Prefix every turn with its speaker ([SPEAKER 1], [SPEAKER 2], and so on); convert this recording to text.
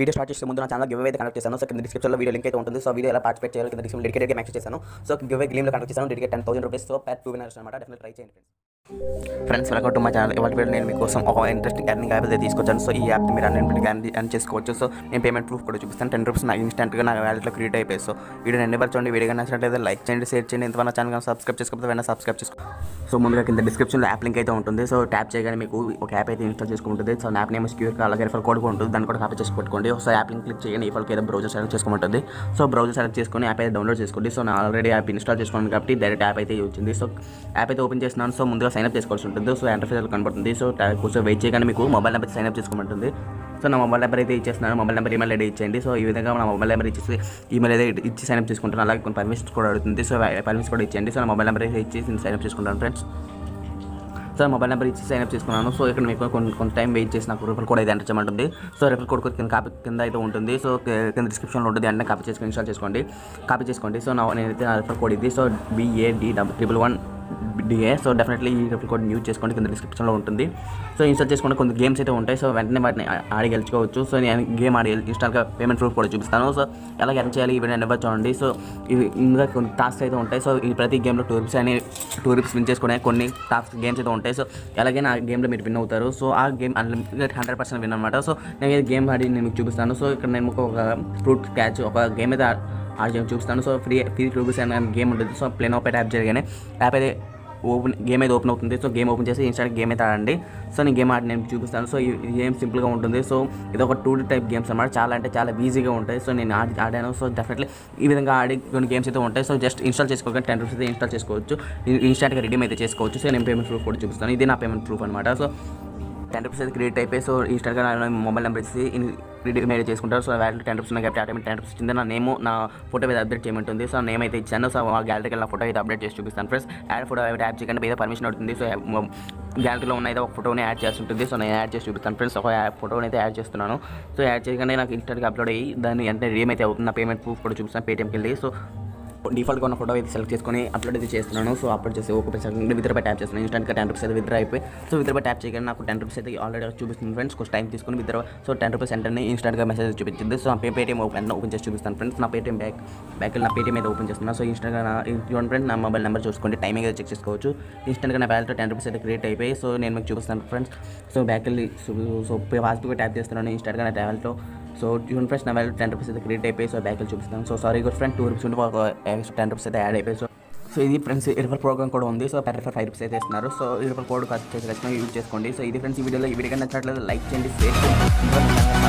[SPEAKER 1] Video start చేసే ముందు నా ఛానల్ గివ్ అయితే కనెక్ట్ చేశాను. సో కింద డిస్క్రిప్షన్లో వీడియో లింక్ అయితే ఉంటుంది. సో వీడియో ఎలా పార్టిసిపేట్ చేయాలి కింద డిస్క్రిప్షన్ డెడికేట్గా మెసేజ్ చేశాను. సో గివ్ గేమ్లో కనెక్ట్ చేశాను. Dedicate ten thousand rupees so Pat two winners అనమాట డెఫినెట్ ట్రై చేయండి ఫ్రెండ్స్ వెల్కమ్ టు మా ఛానల్ ఇవాళ వీడియో నేను మీకోసం ఒక ఇంట్రెస్టింగ్ ఎర్నింగ్ యాప్ అయితే తీసుకొచ్చాను. సో ఈ యాప్ మీరు అన్లిమిటెడ్ ఎర్న్ చేసుకోవచ్చు. సో నేను పేమెంట్ ప్రూఫ్ కూడా చూపిస్తాను. టెన్ రూపీస్ నాకు ఇన్స్టెంట్గా నా వ్యాలెట్లో క్రియేట్ అయిపోయి సో వీడియో ఎన్ని చూడండి వీడియో నచ్చినట్లయితే లైక్ చేయండి షేర్ చేయండి. ఇంత మన ఛానల్ సబ్స్క్రైబ్ చేసుకోకపోతే వెంటనే సబ్స్క్రైబ్ చేసుకో. సో ముందుగా కింద డిస్క్రిప్షన్లో యాప్ లింక్ అయితే ఉంటుంది. సో ట్యాప్ చేయగానే మీకు ఒక యాప్ అయితే ఇన్స్టాల్ చేసుకుంటుంది. సో యాప్ నేమ్ క్యూర్ అలాగే రిఫర్ కోడ్ ఉంటుంది. దాన్ని కూడా కాపీ చేసి పెట్టుకోండి. సో యాప్ లింక్ క్లిక్ చేయండి ఈ ఫల్కి ఏదో బ్రౌజర్ సెలెక్ట్ చేసుకోమంటుంది సో బ్రౌజర్ సెలెక్ట్ చేసుకొని యాప్ అయితే డౌన్లోడ్ చేసుకోండి. సో నేను ఆల్రెడీ యాప్ ఇన్స్టాల్ చేసుకున్నాను కాబట్టి డైరెక్ట్ యాప్ అయితే వచ్చింది సో యాప్ అయితే ఓపెన్ చేస్తున్నాను. సో ముందుగా సైన్ అప్ చేసుకోవాల్సి ఉంటుంది. సో ఇంటర్ఫేస్ కనబడుతుంది. సో టా- కొంచెం వెయిట్ చేయగానే మీకు మొబైల్ నెంబర్ సైన్ అప్ చేసుకోమంటుంది. సో నా మొబైల్ నెంబర్ అయితే ఇచ్చేస్తున్నాను. మొబైల్ నెంబర్ ఈమెయిల్ ఐడి ఇచ్చేయండి. సో ఈ విధంగా నా మొబైల్ నెంబర్ ఇచ్చేసి ఈమెయిల్ అయితే ఇచ్చి సైన్ అప్ చేసుకుంటాను. అలాగే కొన్ని పర్మిషన్స్ కూడా అడుగుతుంది. సో పర్మిషన్ కూడా ఇచ్చేయండి. సో నా మొబైల్ నెంబర్ అయితే ఇచ్చి సైన్ అప్ చేసుకుంటాను ఫ్రెండ్స్ సో మొబైల్ నెంబర్ ఇచ్చి సైన్ అప్ చేసుకున్నాను. సో ఇక్కడ మీకు కొన్ని కొంత టైం వెయిట్ చేసి నాకు రిఫర్ కోడ్ అయితే ఎంటర్ చేయమంటుంది. సో రిఫర్ కోడ్ కింద కాపీ కింద అయితే ఉంటుంది. సో కింద డిస్క్రిప్షన్లో ఉంటుంది. అంటే కాపీ చేసుకుని ఇన్స్టాల్ చేసుకోండి. కాపీ చేసుకోండి. సో నా నేనైతే నా రిఫర్ కోడ్ ఇది. So B A D double triple one D A so definitely ఈ రిఫర్ కోడ్ యూజ్ చేసుకోండి కింద డిస్క్రిప్షన్లో ఉంటుంది. సో ఇన్స్టాల్ చేసుకుంటే కొన్ని గేమ్స్ అయితే ఉంటాయి సో వెంటనే వాటిని ఆడి గెలుచుకోవచ్చు. సో నేను గేమ్ ఆడి ఇన్స్టాల్గా పేమెంట్ ప్రూఫ్ కూడా చూపిస్తాను. సో ఎలా ఎర్న్ చేయాలి ఇవి నెంబర్ చూడండి. సో ఇవి ఇంకా కొన్ని టాస్క్ అయితే ఉంటాయి. సో ఈ ప్రతి గేమ్లో టూ రూపీస్ అని టూ రూపీస్ విన్ చేసుకునే కొన్ని టాస్క్ గేమ్స్ అయితే ఉంటాయి. సో ఎలాగైనా ఆ గేమ్లో మీరు విన్ అవుతారు. సో ఆ game unlimited hundred percent win అనమాట సో నేను గేమ్ ఆడి నేను మీకు చూపిస్తాను. సో ఇక్కడ నేను ఒక ఫ్రూట్ క్యాచ్ ఒక గేమ్ అయితే చూపిస్తాను సో ఫ్రీ ఫ్రీ రూపీస్ అనే గేమ్ ఉంటుంది సో ప్లేన్ ఓపెన్ యాప్ జరిగానే యాప్ అయితే ఓపెన్ గేమ్ అయితే ఓపెన్ అవుతుంది సో గేమ్ ఓపెన్ చేసి ఇన్స్టాంట్ గేమ్ అయితే ఆడండి సో నేను గేమ్ ఆడి నేను చూపిస్తాను సో ఈ గేమ్ సింపుల్గా ఉంటుంది సో ఇది ఒక టూ టైప్ గేమ్స్ అనమాట చాలా అంటే చాలా ఈజీగా ఉంటాయి సో నేను ఆడి ఆడాను సో డెఫినెట్లీ ఈ విధంగా ఆడి కొన్ని గేమ్స్ అయితే ఉంటాయి సో జస్ట్ ఇన్స్టాల్ చేసుకోవాలి టెన్ రూపీస్ అయితే ఇన్స్టాల్ చేసుకోవచ్చు ఇన్స్టాంట్గా రెడీమ్ అయితే చేసుకోవచ్చు సో నేను పేమెంట్ ప్రూఫ్ కూడా చూపిస్తాను ఇది నా పేమెంట్ ప్రూఫ్ అనమాట సో టెన్ రూపీస్ అయితే క్రియేట్ అయిపోయి సో ఇన్స్టాగ్రామ్ నా మొబైల్ నెంబర్ ఇచ్చి రెడీమేడ్ చేసుకుంటారు. సో వ్యాలెట్ టెన్ రూపీస్ కాబట్టి ఆటోమేటిక్ టెన్ రూపీస్ ఇచ్చింది నా నేమ్ నా ఫోటో మీద అప్డేట్ చేయమంటుంది. సో నేమ్ అయితే ఇచ్చాను. సో ఆ గ్యాలరీకి నా ఫోటో అయితే అప్డేట్ చేసి చూపిస్తాను ఫ్రెండ్స్. యాడ్ ఫోటో యాడ్ చేయకుండా ఏదో పర్మిషన్ అవుతుంది సో గ్యాలరీలో ఉన్న అయితే ఒక ఫోటోని యాడ్ చేస్తుంటుంది సో నేను యాడ్ చేసి చూపిస్తాను ఫ్రెండ్స్. ఒక ఫోటోని అయితే యాడ్ చేస్తున్నాను. సో యాడ్ చేయగానే నాకు ఇన్స్టాగ్రామ్ అప్లోడ్ అయ్యి దాన్ని వెంటనే రీమ్ అయితే అవుతుంది. నా పేమెంట్ ప్రూఫ్ కూడా చూపిస్తాను. పేటీఎంకి వెళ్ళి. సో డిఫాల్ట్గా ఉన్న ఫోటో అయితే సెలెక్ట్ చేసుకొని అప్లోడ్ అయితే చేస్తున్నాను సో అప్లోడ్ చేసి ఒక సెకండ్ విత్డ్రా ట్యాప్ చేస్తున్నాను ఇన్స్టెంట్గా టెన్ రూపీస్ అయితే విత్డ్రా అయిపోయి సో విత్డ్రా ట్యాప్ చేయగానే నాకు టెన్ రూపీస్ అయితే ఆల్రెడీ చూపిస్తుంది ఫ్రెండ్స్ కొంచెం టైం తీసుకుని విత్డ్రా సో టెన్ రూపీస్ వెంటనే ఇన్స్టెంట్గా మెసేజ్ చూపించింది సో నా పేటీఎం ఓపెన్ ఓపెన్ చేసి చూపిస్తాను ఫ్రెండ్స్ నా పేటీఎం బ్యాక్ బ్యాక్ నా పేటీఎం అయితే ఓపెన్ చేస్తున్నాను సో ఇన్స్టెంట్గా నా చూడండి ఫ్రెండ్స్ నా మొబైల్ నెంబర్ చూసుకోండి టైమింగ్ అయితే చెక్ చేసుకోవచ్చు ఇన్స్టెంట్గా నా బ్యాలెట్ టెన్ రూపీస్ అయితే క్రియేట్ అయిపోయి సో నేను మీకు చూపిస్తాను ఫ్రెండ్స్ సో బ్యాక్ వెళ్ళి సో సో పాజిటివ్గా ట్యాప్ చేస్తున్నాను ఇన్స్టెంట్గా నా ట్యావెల్తో సో ట్యూన్ ఫ్రెండ్స్ నా వ్యాలెట్ టెన్ రూపీస్ అయితే క్రెడిట్ అయిపోయి సో బ్యాగ్లు చూపిస్తాను. So sorry good friend two rupees ఉంటే ఒక ఎక్స్ట్రా టెన్ రూపీస్ అయితే యాడ్ అయిపోయి సో సో ఇది ఫ్రెండ్స్ రిఫర్ ప్రోగ్రామ్ కూడా ఉంది. So per refer five rupees అయితే ఇస్తున్నారు. సో ఈ రిఫర్ కోడ్ ఖర్చు చేసి ఖచ్చితంగా యూజ్ చేసుకోండి. సో ఇది ఫ్రెండ్స్ ఈ వీడియోలో ఈ వీడియో నచ్చినట్లయితే లైక్ చేయండి షేర్ చేయండి.